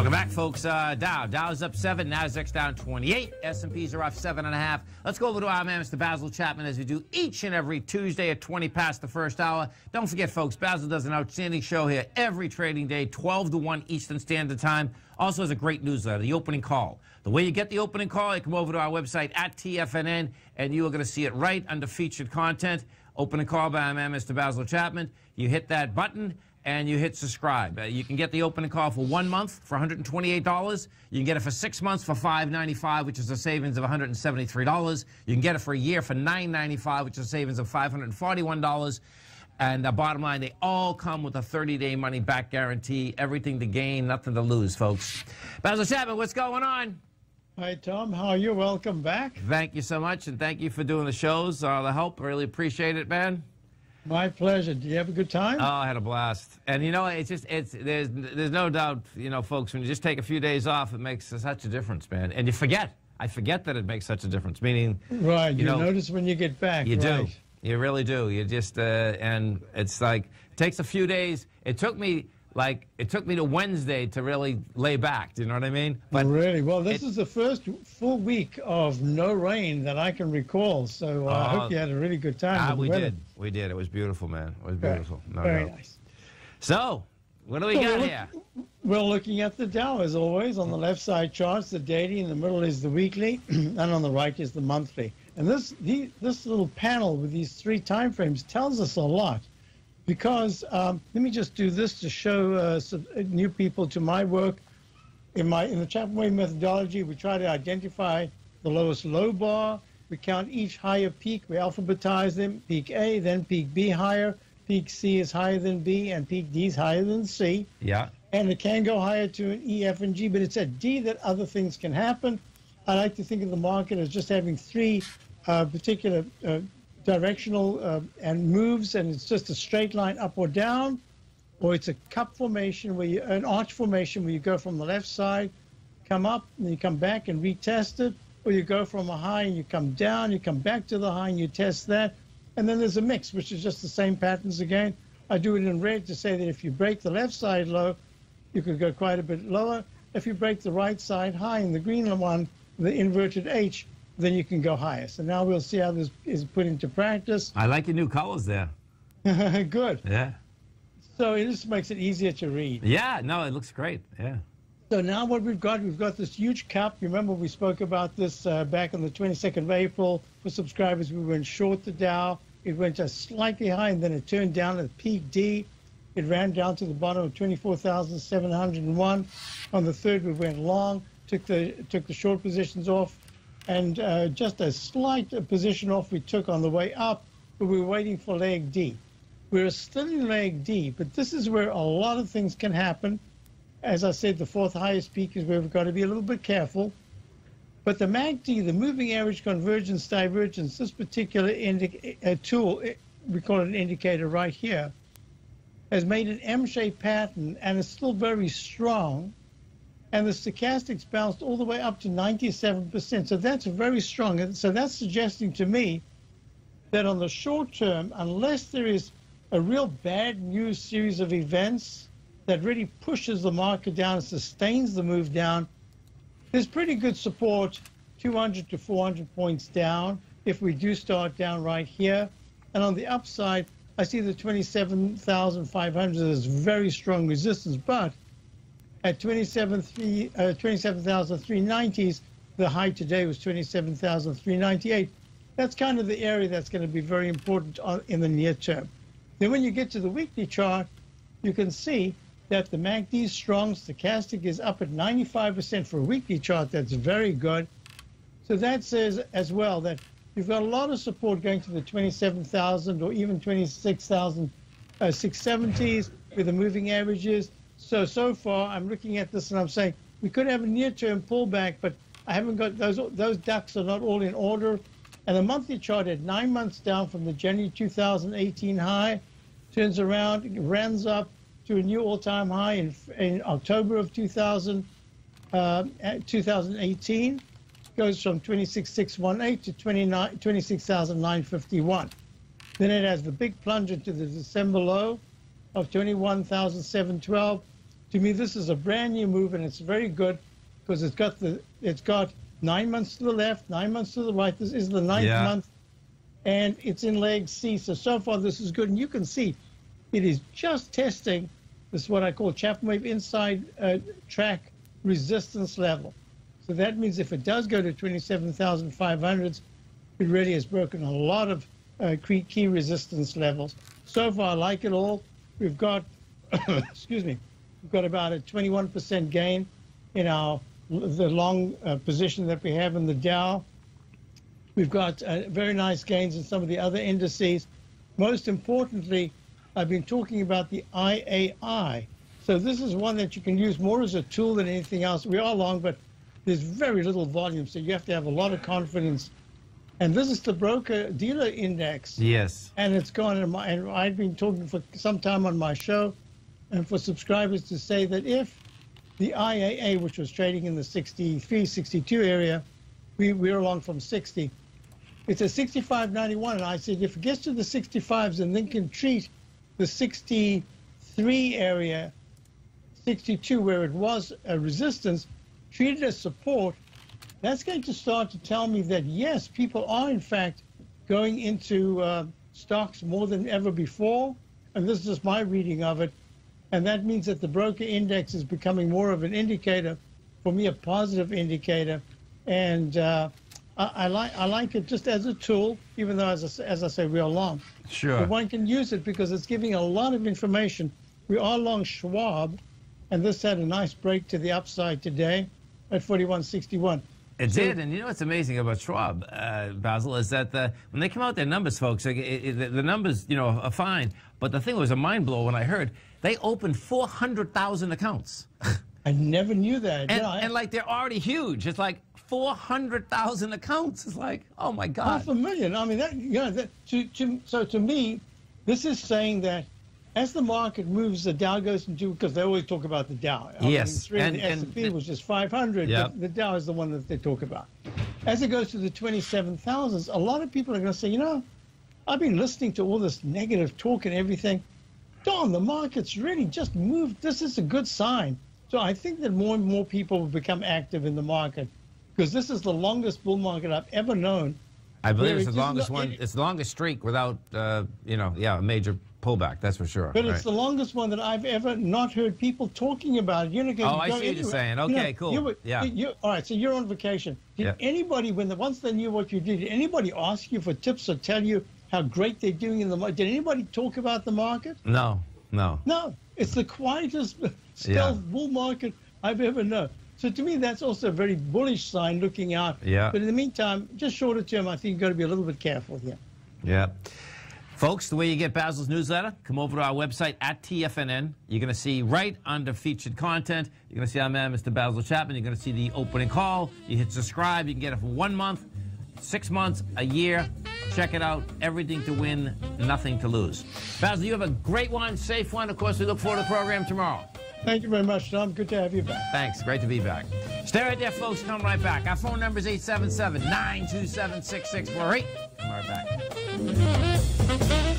Welcome back, folks. Uh, Dow. Dow's up seven. Nasdaq's down 28. S&Ps are off seven and a half. Let's go over to our man, Mr. Basil Chapman, as we do each and every Tuesday at 20 past the first hour. Don't forget, folks, Basil does an outstanding show here every trading day, 12 to 1 Eastern Standard Time. Also has a great newsletter, The Opening Call. The way you get the opening call, you come over to our website at TFNN, and you are going to see it right under featured content. Opening call by our man, Mr. Basil Chapman. You hit that button and you hit subscribe. Uh, you can get the opening call for one month for $128. You can get it for six months for 595, which is a savings of $173. You can get it for a year for 995, which is a savings of $541. And the bottom line, they all come with a 30-day money-back guarantee. Everything to gain, nothing to lose, folks. Basil Chapman, what's going on? Hi, Tom. How are you? Welcome back. Thank you so much, and thank you for doing the shows, all the help. Really appreciate it, man. My pleasure. Did you have a good time? Oh, I had a blast. And you know, it's just it's there's there's no doubt, you know, folks, when you just take a few days off, it makes such a difference, man. And you forget. I forget that it makes such a difference. Meaning, right? You, you know, notice when you get back. You right. do. You really do. You just uh, and it's like it takes a few days. It took me like it took me to Wednesday to really lay back. Do you know what I mean? But really, well, this it, is the first full week of no rain that I can recall. So uh, uh, I hope uh, you had a really good time. Ah, we did. We did. It was beautiful, man. It was beautiful. No, Very no. nice. So, what do we so got we're here? We're looking at the Dow as always. On the left side charts, the daily. In the middle is the weekly, and on the right is the monthly. And this the, this little panel with these three time frames tells us a lot because um, let me just do this to show uh, some uh, new people to my work. In my in the Chapman Wave methodology, we try to identify the lowest low bar. We count each higher peak. We alphabetize them: peak A, then peak B higher. Peak C is higher than B, and peak D is higher than C. Yeah. And it can go higher to an E, F, and G, but it's at D that other things can happen. I like to think of the market as just having three uh, particular uh, directional uh, and moves, and it's just a straight line up or down, or it's a cup formation where you, an arch formation where you go from the left side, come up, and you come back and retest it, or you go from a high and you come down, you come back to the high and you test that, and then there's a mix, which is just the same patterns again. I do it in red to say that if you break the left side low, you could go quite a bit lower. If you break the right side high in the green one, the inverted H, then you can go higher. So now we'll see how this is put into practice. I like your new colors there. Good. Yeah. So it just makes it easier to read. Yeah, no, it looks great. Yeah. So now what we've got, we've got this huge cup. You remember we spoke about this uh, back on the 22nd of April. For subscribers, we went short the Dow. It went just slightly high, and then it turned down at peak D. It ran down to the bottom of 24,701. On the third, we went long, took the took the short positions off, and uh, just a slight position off we took on the way up, but we were waiting for leg D. We are still in leg D, but this is where a lot of things can happen. As I said, the fourth highest peak is where we've got to be a little bit careful. But the MACD, the moving average convergence divergence, this particular uh, tool, we call it an indicator right here, has made an M-shaped pattern and is still very strong and the stochastics bounced all the way up to 97%. So that's very strong. And so that's suggesting to me that on the short term, unless there is a real bad news series of events that really pushes the market down and sustains the move down, there's pretty good support 200 to 400 points down if we do start down right here. And on the upside, I see the 27,500 as very strong resistance, but at 27,390s. Uh, the high today was 27,398. That's kind of the area that's going to be very important in the near term. Then when you get to the weekly chart, you can see that the MACD is strong. Stochastic is up at 95% for a weekly chart. That's very good. So that says as well that you've got a lot of support going to the 27,000 or even 26,670s uh, with the moving averages. So, so far, I'm looking at this and I'm saying we could have a near-term pullback, but I haven't got those. Those ducks are not all in order. And the monthly chart at nine months down from the January 2018 high turns around, runs up to a new all-time high in, in October of 2000, uh, 2018, goes from 26,618 to 26,951. Then it has the big plunge into the December low of 21,712 To me, this is a brand new move, and it's very good because it's got the it's got nine months to the left, nine months to the right. This is the ninth Yeah. month, and it's in leg C. So so far, this is good, and you can see it is just testing this is what I call Chapman wave inside uh, track resistance level. So that means if it does go to 27,500s, it really has broken a lot of uh, key key resistance levels. So far, I like it all. We've got, excuse me, we've got about a 21% gain in our the long uh, position that we have in the Dow. We've got uh, very nice gains in some of the other indices. Most importantly, I've been talking about the IAI. So this is one that you can use more as a tool than anything else. We are long, but there's very little volume, so you have to have a lot of confidence. And this is the broker dealer index Yes. and it's gone. And, my, and I've been talking for some time on my show, and for subscribers to say that if the IAA, which was trading in the 63, 62 area, we we're along from 60. It's a 65.91, and I said if it gets to the 65s and then can treat the 63 area, 62 where it was a resistance, treat it as support, that's going to start to tell me that yes, people are in fact going into uh, stocks more than ever before, and this is just my reading of it, and that means that the broker index is becoming more of an indicator, for me, a positive indicator, and uh, I, I like I like it just as a tool, even though as I, as I say we are long, Sure. but one can use it because it's giving a lot of information. We are long Schwab, and this had a nice break to the upside today at 41.61. It So- did, and you know what's amazing about Schwab, uh, Basil, is that the, when they come out their numbers, folks, like, it, it, the numbers, you know, are fine. But the thing was a mind blow when I heard they opened 400,000 accounts, I never knew that. and, Yeah, I- and like they're already huge. It's like 400,000 accounts. It's like, oh my God. half a million. I mean, that you know, that, to, to, so to me, this is saying that as the market moves, the Dow goes into because they always talk about the Dow. I Yes, really and- the S&P was just 500, Yep. but the Dow is the one that they talk about. As it goes to the 27,000s, a lot of people are going to say, you know, I've been listening to all this negative talk and everything. Don, the market's really just moved. This is a good sign. So I think that more and more people will become active in the market because this is the longest bull market I've ever known. I believe it's the longest lo- one. it- It's the longest streak without, uh, you know, yeah, a major pullback. That's for sure. But right. it's the longest one that I've ever not heard people talking about. You know, Oh, I see what you're saying. you know, Okay, cool. you were- Yeah. You, all right, so you're on vacation. Did Yeah. anybody, when the, once they knew what you did, did anybody ask you for tips or tell you how great they're doing in the market? Did anybody talk about the market? no, no. No, it's the quietest stealth bull market I've ever known. So to me, that's also a very bullish sign looking out. Yeah. But in the meantime, just shorter term, I think you've got to be a little bit careful here. Yeah. Folks, the way you get Basil's newsletter, come over to our website at TFNN. You're going to see right under featured content, you're going to see our man, Mr. Basil Chapman. You're going to see the opening call. You hit subscribe. You can get it for one month, six months, a year. Check it out. Everything to win, nothing to lose. Basil, you have a great one, safe one. Of course, we look forward to the program tomorrow. Thank you very much, Tom. Good to have you back. Thanks. Great to be back. Stay right there, folks. Come right back. Our phone number is 877 927 6648. Come right back.